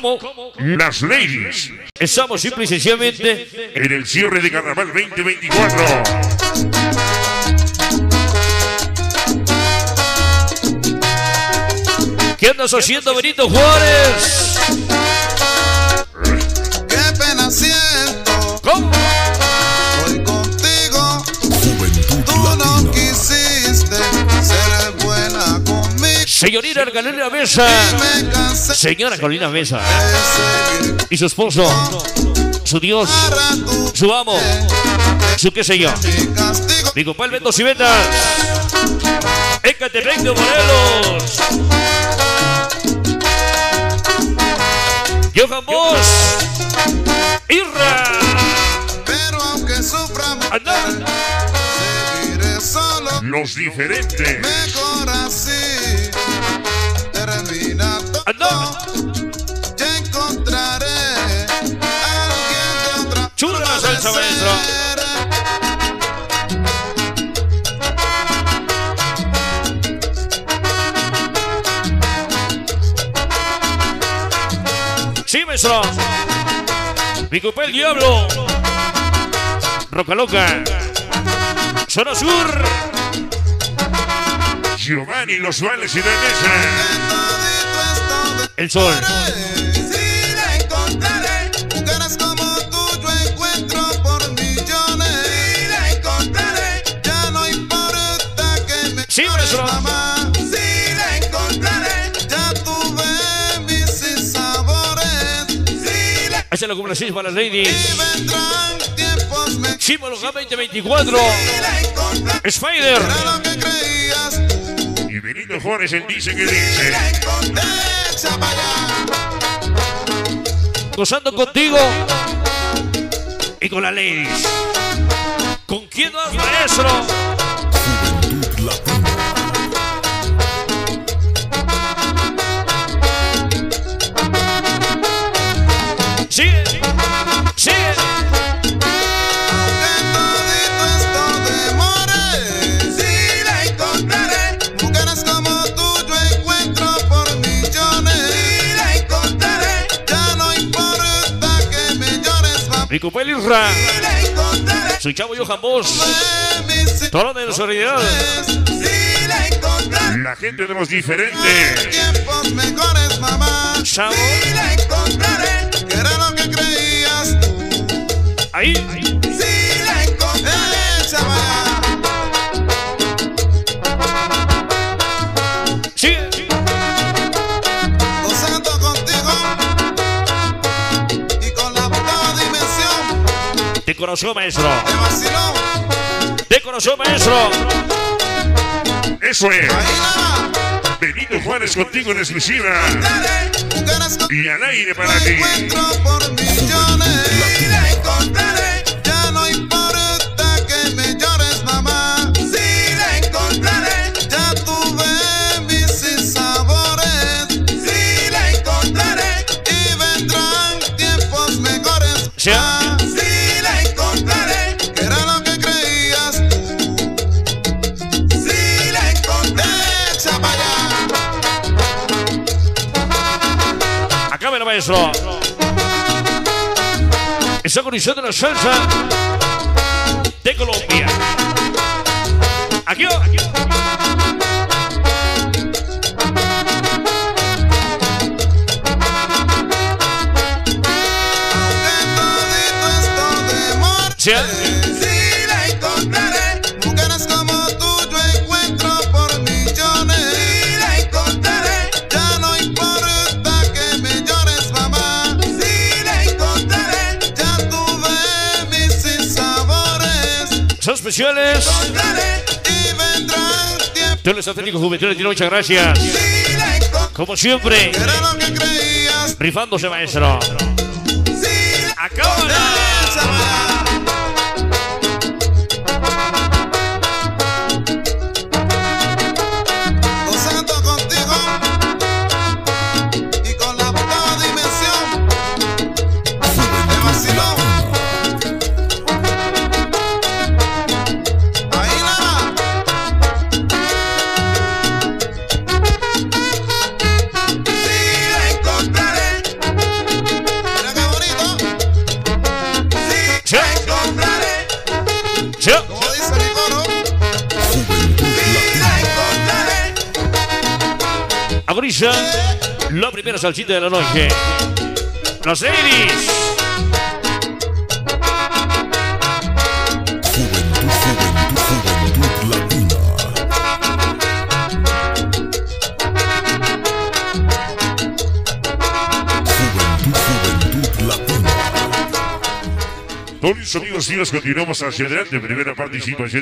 como las ladies. Estamos simple y sencillamente en el cierre de Carnaval 2024. ¿Qué andas haciendo, Benito Juárez? Señorita Carolina Mesa. Señora Carolina Mesa. Y su esposo. Su Dios. Su amo. Su qué sé yo. mi compadre Beto Civetas. Ecatepec de Morelos. Johan Bosch. Irra. Pero aunque sufra mucho, Anda. seguiré solo. Los diferentes. Mejor así. Todo. Anda. Ya encontraré a alguien de otra Chula la salsa, maestro. Sí, maestro. Mi compadre el Diablo. Roca Loca. Zona Sur. Giovanni Los Vales y de Mesa. El Sol. Sí, la encontraré. Mujeres como tú yo encuentro por millones. Sí, la encontraré. Ya no importa que me Sí, llores, maestro. mamá. Sí, la encontraré. Ya tuve mis sinsabores. Sí, la Esa es la complacencia para las y ladies. vendrán tiempos mejores. Símbolo 2024. Sí, la encontraré. Spider. Era lo que creías tú. Y Benito Juárez él dice que dice. la encontré. Gozando contigo. Y con las ladies. ¿Con quién vas, maestro? Sigue. Sigue. Compadre Isra. Soy Chavo Johan Bosch. Todo de solidaridad. La gente de los diferentes. Tiempos mejores, mamá. Chavo. Sí la conoció, maestro. Te conoció, maestro. Eso es. Benito Juárez contigo en exclusiva. Y al aire para ti. encuentro Acábelo, maestro. Está agonizando la salsa de Colombia. Aquí. aquí. Sí. Tiempos. Todos los atléticos juveniles, muchas gracias. Como siempre, rifándose, maestro. Acábala. Yo. Como dice mi coro. Agorilla, la primera salsita de la noche. Los Iris. Con mis amigos y continuamos hacia adelante. Primera participación.